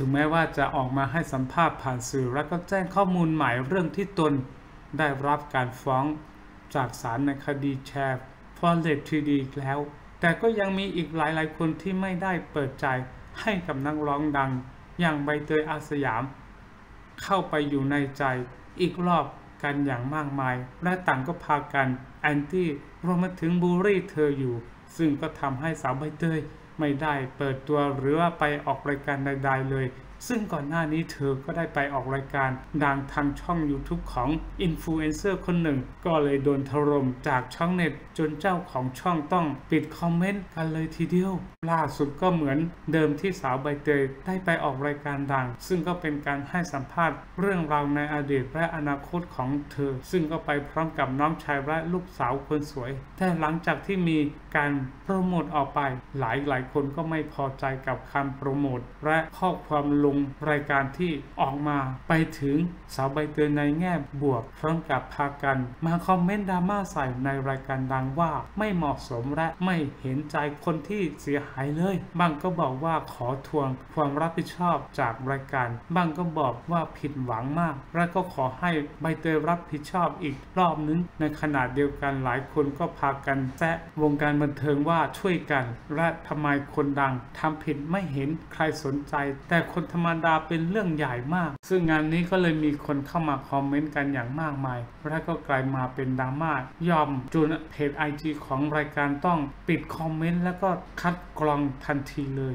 ถึงแม้ว่าจะออกมาให้สัมภาษณ์ผ่านสื่อและก็แจ้งข้อมูลใหม่เรื่องที่ตนได้รับการฟ้องจากศาลในคดีแชร์ Forex 3D แล้ว แต่ก็ยังมีอีกหลายๆ คนที่ไม่ได้เปิดใจให้กับนักร้องดัง อย่างใบเตยอาร์สยาม เข้าไปอยู่ในใจอีกรอบกันอย่างมากมาย และต่างก็พากันแอนตี้รวมมาถึงบูลลี่เธออยู่ ซึ่งก็ทำให้สาวใบเตย ไม่ได้เปิดตัวหรือว่าไปออกรายการใด ๆ เลย ซึ่งก่อนหน้านี้เธอก็ได้ไปออกรายการดังทางช่อง YouTube ของอินฟลูเอนเซอร์คนหนึ่ง ก็เลยโดนถล่มจากช่องเน็ต จนเจ้าของช่องต้องปิดคอมเมนต์กันเลยทีเดียว ล่าสุดก็เหมือนเดิมที่สาวใบเตยได้ไปออกรายการดัง ซึ่งก็เป็นการให้สัมภาษณ์เรื่องราวในอดีตและอนาคตของเธอ ซึ่งก็ไปพร้อมกับน้องชายและลูกสาวคนสวย แต่หลังจากที่มีการโปรโมทออกไป หลายหลายคนก็ไม่พอใจกับคำโปรโมทและข้อความลงรายการที่ออกมาไปถึงสาวใบเตยในแง่บวกพร้อมกับพากันมาคอมเมนต์ดราม่าใส่ในรายการดังว่าไม่เหมาะสมและไม่เห็นใจคนที่เสียหายเลย บางก็บอกว่าขอทวงความรับผิดชอบจากรายการ บางก็บอกว่าผิดหวังมาก และก็ขอให้ใบเตยรับผิดชอบอีกรอบนึง ในขณะเดียวกันหลายคนก็พากันแซะวงการบันเทิงว่าช่วยกัน และทำไมคนดังทำผิดไม่เห็นใครสนใจ แต่คนธรรมดาเป็นเรื่องใหญ่มาก ซึ่งงานนี้ก็เลยมีคนเข้ามาคอมเมนต์กันอย่างมากมายและก็กลายมาเป็นดราม่ายอมจนเพจไอจีของรายการต้องปิดคอมเมนต์แล้วก็คัดกรองทันทีเลย